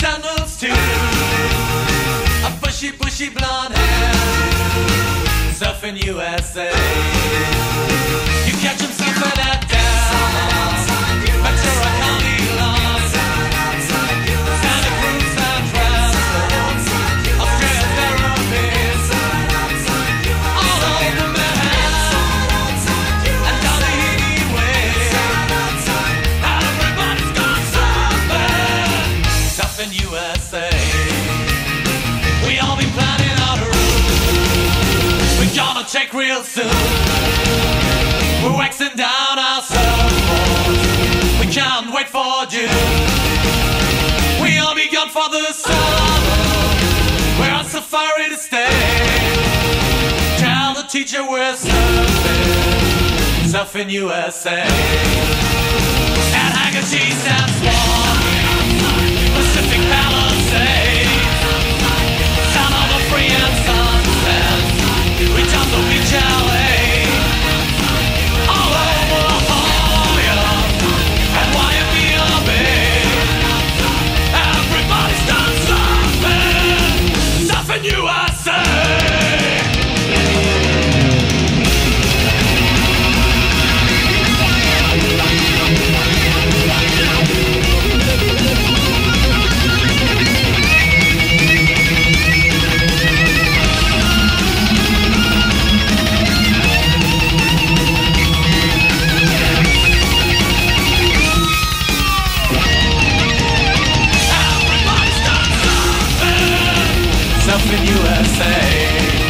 sandals too. A bushy, bushy blonde hair, stuff in USA. Take real soon. We're waxing down our surfboards. We can't wait for June. We all be gone for the summer. We're on safari to stay. Tell the teacher we're surfing, surfing USA. At Haggerty's Surfing USA.